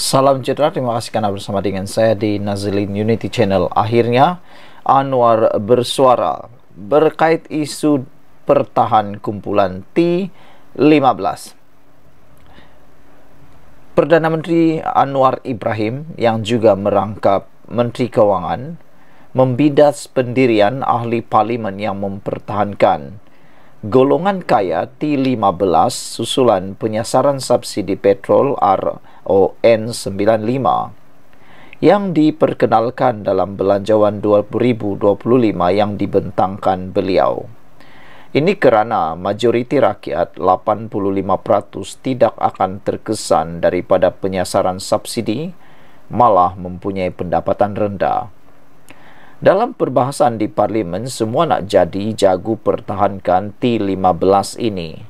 Salam sejahtera, terima kasih kerana bersama dengan saya di Nazilin Unity Channel. Akhirnya, Anwar bersuara berkait isu pertahan kumpulan T15. Perdana Menteri Anwar Ibrahim yang juga merangkap Menteri Kewangan membidas pendirian ahli parlimen yang mempertahankan golongan kaya T15 susulan penyasaran subsidi petrol RON95 yang diperkenalkan dalam belanjawan 2025 yang dibentangkan beliau. Ini kerana majoriti rakyat 85% tidak akan terkesan daripada penyasaran subsidi malah mempunyai pendapatan rendah. Dalam perbahasan di parlimen, semua nak jadi jago pertahankan T15 ini.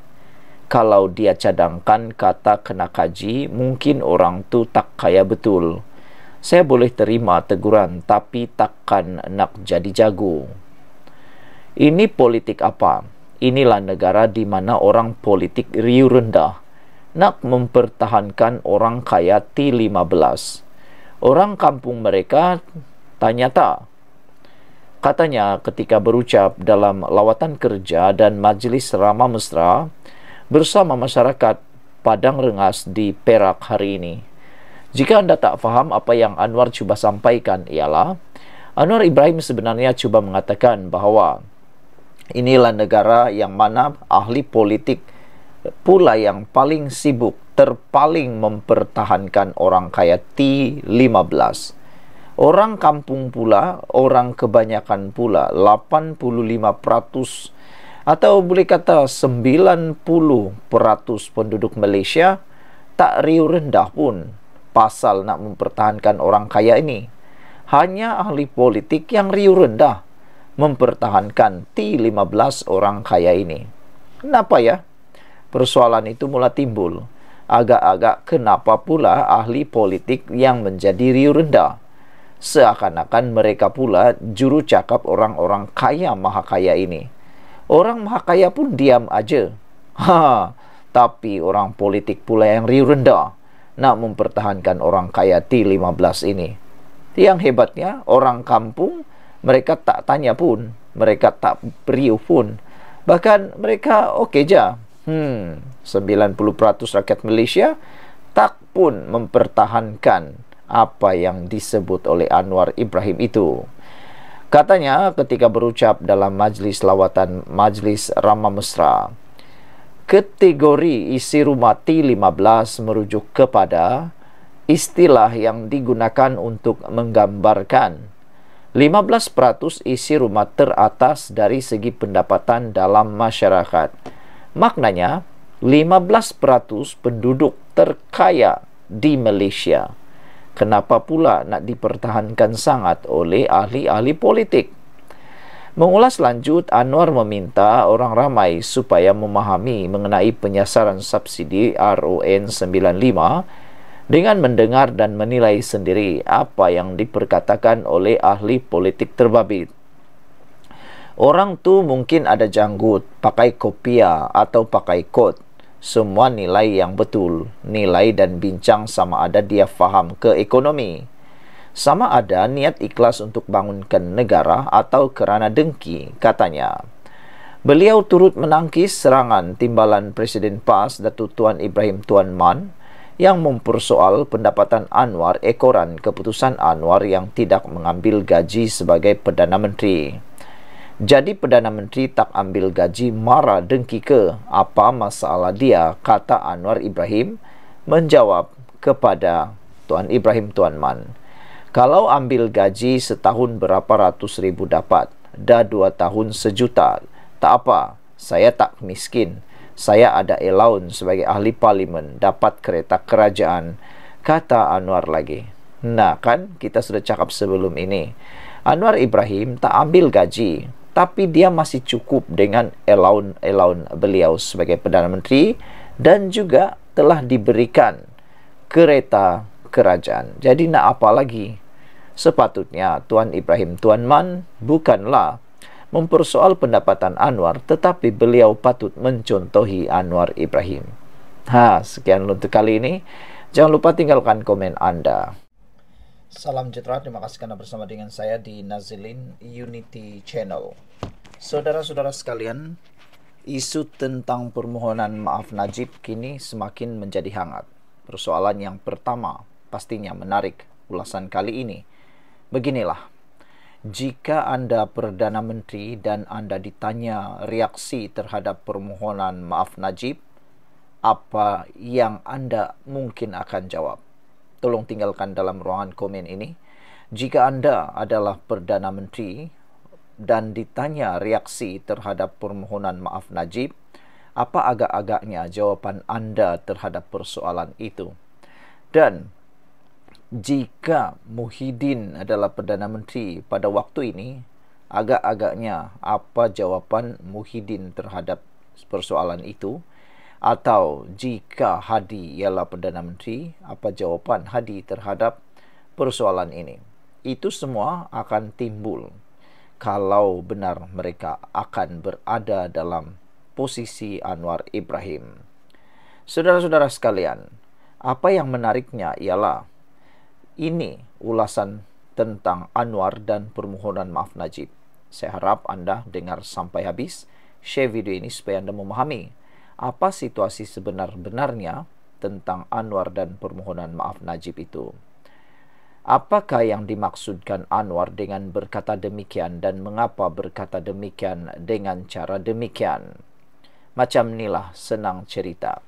Kalau dia cadangkan kata kena kaji, mungkin orang tu tak kaya betul. Saya boleh terima teguran, tapi takkan nak jadi jago. Ini politik apa? Inilah negara di mana orang politik riuh rendah nak mempertahankan orang kaya T15. Orang kampung mereka tanya tak, Katanya ketika berucap dalam lawatan kerja dan majlis ramah mesra bersama masyarakat Padang Rengas di Perak hari ini. Jika anda tak faham apa yang Anwar cuba sampaikan ialah Anwar Ibrahim sebenarnya cuba mengatakan bahawa inilah negara yang mana ahli politik pula yang paling sibuk terpaling mempertahankan orang kaya T15 Orang kampung pula, orang kebanyakan pula, 85% atau boleh kata 90% penduduk Malaysia tak riuh rendah pun pasal nak mempertahankan orang kaya ini. Hanya ahli politik yang riuh rendah mempertahankan T15 orang kaya ini. Kenapa ya? Persoalan itu mula timbul. Agak-agak kenapa pula ahli politik yang menjadi riuh rendah? Seakan-akan mereka pula juru cakap orang-orang kaya maha kaya ini. Orang maha kaya pun diam aja. Ha, tapi orang politik pula yang riuh rendah nak mempertahankan orang kaya T15 ini. Yang hebatnya, orang kampung mereka tak tanya pun, mereka tak beriuh pun. Bahkan mereka okey je. Hmm, 90% rakyat Malaysia tak pun mempertahankan apa yang disebut oleh Anwar Ibrahim itu. Katanya ketika berucap dalam majlis lawatan Majlis Ramah Mesra, kategori isi rumah T15 merujuk kepada istilah yang digunakan untuk menggambarkan 15% isi rumah teratas dari segi pendapatan dalam masyarakat. Maknanya, 15% penduduk terkaya di Malaysia kenapa pula nak dipertahankan sangat oleh ahli-ahli politik? Mengulas lanjut, Anwar meminta orang ramai supaya memahami mengenai penyasaran subsidi RON 95 dengan mendengar dan menilai sendiri apa yang diperkatakan oleh ahli politik terbabit. Orang tu mungkin ada janggut, pakai kopiah atau pakai kot semua nilai yang betul, nilai dan bincang sama ada dia faham ke ekonomi. Sama ada niat ikhlas untuk bangunkan negara atau kerana dengki, katanya. Beliau turut menangkis serangan timbalan Presiden PAS Datuk Tuan Ibrahim Tuan Man yang mempersoal pendapatan Anwar ekoran keputusan Anwar yang tidak mengambil gaji sebagai Perdana Menteri. Jadi Perdana Menteri tak ambil gaji marah dengki ke apa masalah dia kata Anwar Ibrahim menjawab kepada Tuan Ibrahim Tuan Man. Kalau ambil gaji setahun berapa ratus ribu dapat, dah dua tahun sejuta, tak apa, saya tak miskin. Saya ada allowance sebagai ahli parlimen, dapat kereta kerajaan, kata Anwar lagi. Nah kan, kita sudah cakap sebelum ini. Anwar Ibrahim tak ambil gaji, tapi dia masih cukup dengan allowance beliau sebagai Perdana Menteri dan juga telah diberikan kereta kerajaan. Jadi nak apa lagi? Sepatutnya Tuan Ibrahim Tuan Man bukanlah mempersoal pendapatan Anwar tetapi beliau patut mencontohi Anwar Ibrahim. Ha, sekian untuk kali ini. Jangan lupa tinggalkan komen Anda. Salam sejahtera, terima kasih karena bersama dengan saya di Nazilin Unity Channel. Saudara-saudara sekalian, isu tentang permohonan maaf Najib kini semakin menjadi hangat. Persoalan yang pertama pastinya menarik ulasan kali ini. Beginilah, jika Anda Perdana Menteri dan Anda ditanya reaksi terhadap permohonan maaf Najib, apa yang Anda mungkin akan jawab? Tolong tinggalkan dalam ruangan komen ini. Jika anda adalah Perdana Menteri dan ditanya reaksi terhadap permohonan maaf Najib, apa agak-agaknya jawapan anda terhadap persoalan itu? Dan jika Muhyiddin adalah Perdana Menteri pada waktu ini, agak-agaknya apa jawapan Muhyiddin terhadap persoalan itu? Atau jika Hadi ialah Perdana Menteri, apa jawapan Hadi terhadap persoalan ini? Itu semua akan timbul kalau benar mereka akan berada dalam posisi Anwar Ibrahim. Saudara-saudara sekalian, apa yang menariknya ialah ini ulasan tentang Anwar dan permohonan maaf Najib. Saya harap anda dengar sampai habis, share video ini supaya anda memahami apa situasi sebenar-benarnya tentang Anwar dan permohonan maaf Najib itu. Apakah yang dimaksudkan Anwar dengan berkata demikian dan mengapa berkata demikian dengan cara demikian? Macam inilah senang cerita.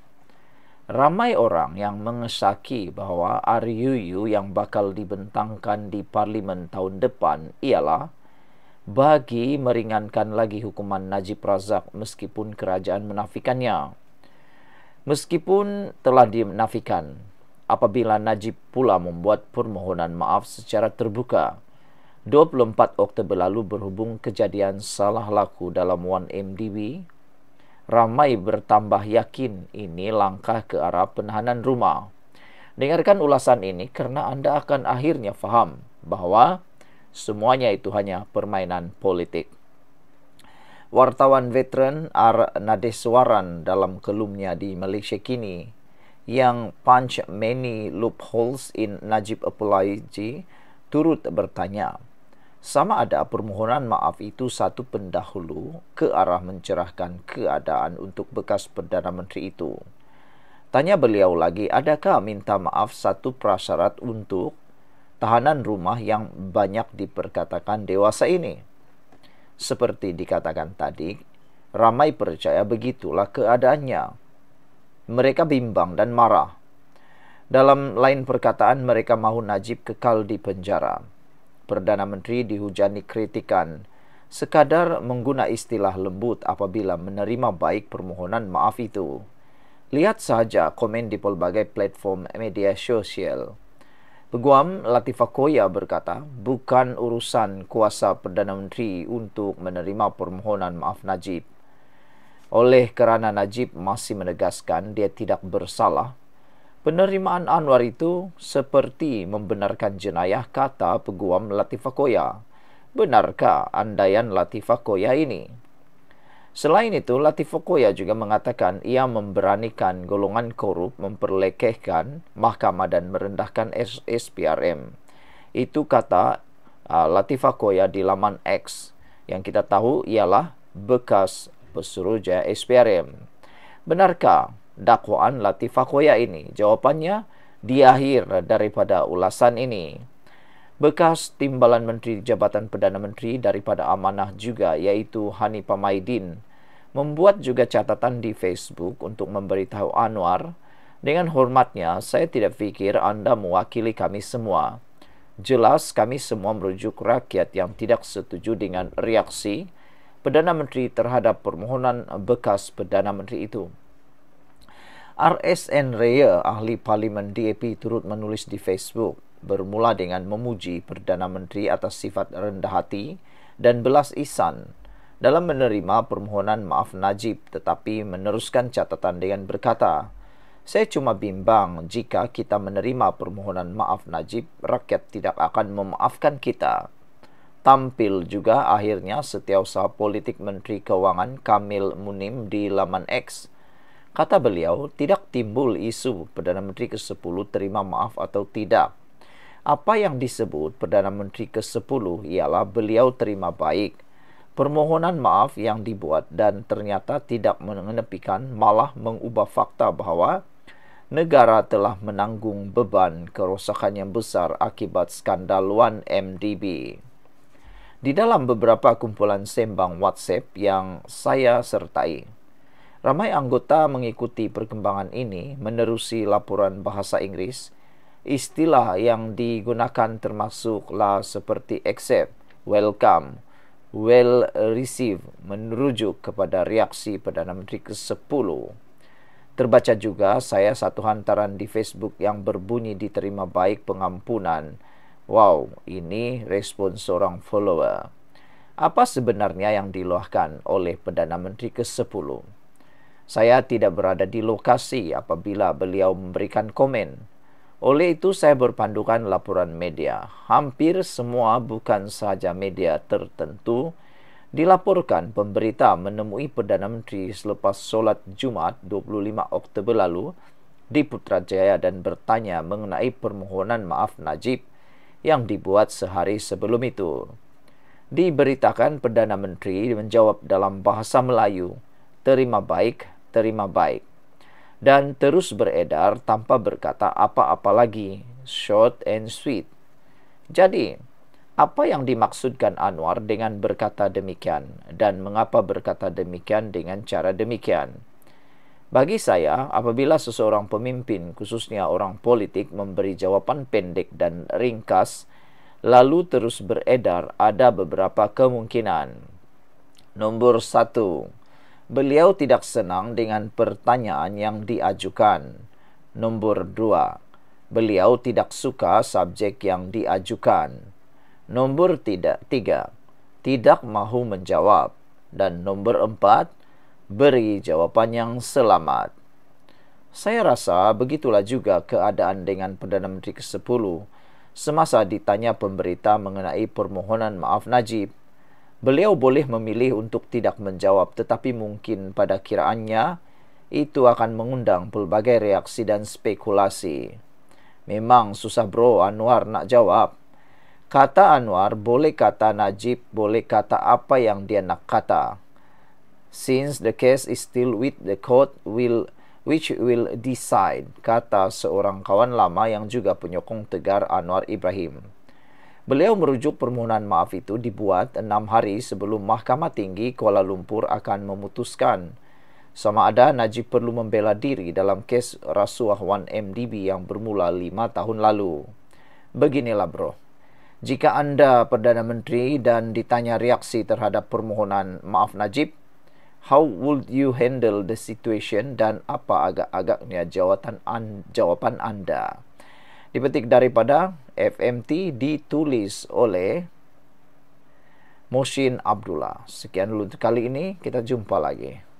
Ramai orang yang mengesaki bahawa RUU yang bakal dibentangkan di parlimen tahun depan ialah bagi meringankan lagi hukuman Najib Razak meskipun kerajaan menafikannya. Meskipun telah dinafikan apabila Najib pula membuat permohonan maaf secara terbuka. 24 Oktober lalu berhubung kejadian salah laku dalam 1MDB, ramai bertambah yakin ini langkah ke arah penahanan rumah. Dengarkan ulasan ini kerana anda akan akhirnya faham bahawa semuanya itu hanya permainan politik. Wartawan veteran R. Nadeswaran dalam kelumnya di Malaysia kini yang punch many loopholes in Najib Apology turut bertanya, sama ada permohonan maaf itu satu pendahulu ke arah mencerahkan keadaan untuk bekas Perdana Menteri itu. Tanya beliau lagi, adakah minta maaf satu prasyarat untuk tahanan rumah yang banyak diperkatakan dewasa ini. Seperti dikatakan tadi, ramai percaya begitulah keadaannya. Mereka bimbang dan marah. Dalam lain perkataan, mereka mahu Najib kekal di penjara. Perdana Menteri dihujani kritikan sekadar mengguna istilah lembut apabila menerima baik permohonan maaf itu. Lihat saja komen di pelbagai platform media sosial. Peguam Latifah Koya berkata, bukan urusan kuasa Perdana Menteri untuk menerima permohonan maaf Najib. Oleh kerana Najib masih menegaskan dia tidak bersalah, penerimaan Anwar itu seperti membenarkan jenayah kata Peguam Latifah Koya. Benarkah andaian Latifah Koya ini? Selain itu, Latif Fokoya juga mengatakan ia memberanikan golongan korup memperlekehkan mahkamah dan merendahkan SPRM. Itu kata uh, Latif Fokoya di laman X yang kita tahu ialah bekas pesuruhja SPRM. Benarkah dakwaan Latif Fokoya ini? Jawapannya di akhir daripada ulasan ini bekas timbalan Menteri Jabatan Perdana Menteri daripada amanah juga iaitu Hani Pamaidin membuat juga catatan di Facebook untuk memberitahu Anwar dengan hormatnya saya tidak fikir anda mewakili kami semua. Jelas kami semua merujuk rakyat yang tidak setuju dengan reaksi Perdana Menteri terhadap permohonan bekas Perdana Menteri itu. RSN Raya ahli parlimen DAP turut menulis di Facebook bermula dengan memuji Perdana Menteri atas sifat rendah hati dan belas isan dalam menerima permohonan maaf Najib tetapi meneruskan catatan dengan berkata, saya cuma bimbang jika kita menerima permohonan maaf Najib, rakyat tidak akan memaafkan kita. Tampil juga akhirnya setiausaha politik Menteri Keuangan Kamil Munim di laman X Kata beliau, tidak timbul isu Perdana Menteri ke-10 terima maaf atau tidak. Apa yang disebut Perdana Menteri ke-10 ialah beliau terima baik permohonan maaf yang dibuat dan ternyata tidak mengenepikan malah mengubah fakta bahawa negara telah menanggung beban kerosakan yang besar akibat skandal 1MDB. Di dalam beberapa kumpulan sembang WhatsApp yang saya sertai, ramai anggota mengikuti perkembangan ini menerusi laporan bahasa Inggeris. Istilah yang digunakan termasuklah seperti accept, welcome, well received merujuk kepada reaksi Perdana Menteri ke-10. Terbaca juga saya satu hantaran di Facebook yang berbunyi diterima baik pengampunan. Wow, ini respon seorang follower. Apa sebenarnya yang diluahkan oleh Perdana Menteri ke-10? Saya tidak berada di lokasi apabila beliau memberikan komen. Oleh itu saya berpandukan laporan media. Hampir semua bukan sahaja media tertentu dilaporkan pemberita menemui Perdana Menteri selepas solat Jumat 25 Oktober lalu di Putrajaya dan bertanya mengenai permohonan maaf Najib yang dibuat sehari sebelum itu. Diberitakan Perdana Menteri menjawab dalam bahasa Melayu, terima baik, terima baik dan terus beredar tanpa berkata apa-apa lagi, short and sweet. Jadi, apa yang dimaksudkan Anwar dengan berkata demikian dan mengapa berkata demikian dengan cara demikian? Bagi saya, apabila seseorang pemimpin, khususnya orang politik, memberi jawapan pendek dan ringkas, lalu terus beredar, ada beberapa kemungkinan. Nombor satu, beliau tidak senang dengan pertanyaan yang diajukan. Nombor dua, beliau tidak suka subjek yang diajukan. Nombor tidak, tiga, tidak mahu menjawab. Dan nombor empat, beri jawapan yang selamat. Saya rasa begitulah juga keadaan dengan Perdana Menteri ke-10 semasa ditanya pemberita mengenai permohonan maaf Najib Beliau boleh memilih untuk tidak menjawab tetapi mungkin pada kiraannya itu akan mengundang pelbagai reaksi dan spekulasi. Memang susah bro Anwar nak jawab. Kata Anwar boleh kata Najib boleh kata apa yang dia nak kata. Since the case is still with the court will which will decide kata seorang kawan lama yang juga penyokong tegar Anwar Ibrahim. Beliau merujuk permohonan maaf itu dibuat enam hari sebelum Mahkamah Tinggi Kuala Lumpur akan memutuskan sama ada Najib perlu membela diri dalam kes rasuah 1MDB yang bermula lima tahun lalu. Beginilah bro, jika anda Perdana Menteri dan ditanya reaksi terhadap permohonan maaf Najib, how would you handle the situation dan apa agak-agaknya jawapan, jawapan anda? Dipetik daripada FMT ditulis oleh Moshin Abdullah. Sekian dulu untuk kali ini, kita jumpa lagi.